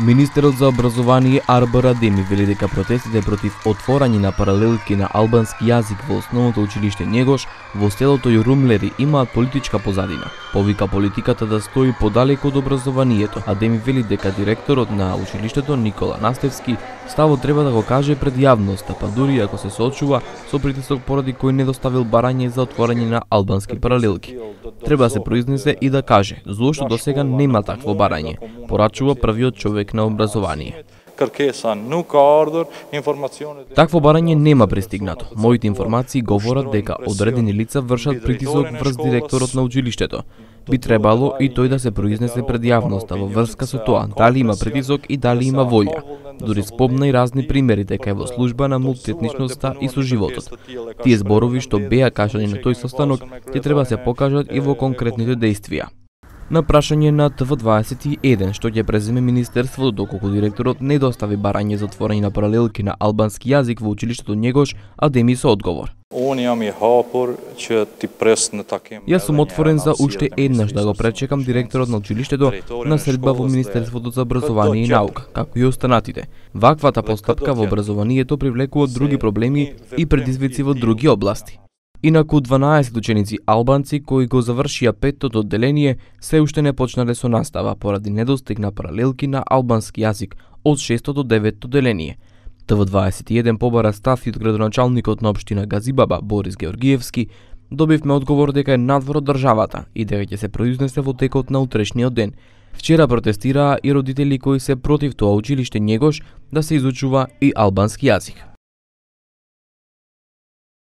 Министерот за образование Арбор Адеми вели дека протестите против отворање на паралелки на албански јазик во основното училиште Негош во селото Јорумлери имаат политичка позадина. Повика политиката да стои подалеку од образованието. Адеми вели дека директорот на училиштето Никола Настевски ставо треба да го каже пред јавноста, па дури ако се соочува со притисок поради кој не доставил барање за отворање на албански паралелки. Треба да се произнесе и да каже зошто до сега нема такво барање, порачува првиот човек на образование. Кërkesa nuk ka ardhur, informacionet Такво барање нема пристигнато. Моите информации говорат дека одредени лица вршат притисок врз директорот на училиштето. Би требало и тој да се произнесе пред јавноста во врска со тоа дали има притисок и дали има волја. Дури спомна и разни примери дека е во служба на мултиетничноста и со животот. Тие зборови што беа кажани на тој состанок ќе треба да се покажат и во конкретните действија. На прашање на ТВ21 што ќе преземе Министерството доколку директорот не достави барање за отворање на паралелки на албански јазик во училиштето Негош, Адеми со одговор. Unë jam i hapur që ti pres në takim. Јас сум отворен за уште еднаш да го пречекам директорот на училиштето на средба во Министерството за образование и наука, како и останатите. Ваквата постапка во образованието привлекува други проблеми и предизвици во други области. Инаку 12 ученици албанци кои го завршија петтото одделение се уште не почнале со настава поради недостиг на паралелки на албански јазик од 6 до 9 одделение. ТВ21 побара став и од градоначалникот на општина Газибаба Борис Георгиевски, добивме одговор дека е надвор од државата и дека ќе се произнесе во текот на утрешниот ден. Вчера протестираа и родители кои се против тоа училиште Негош да се изучува и албански јазик.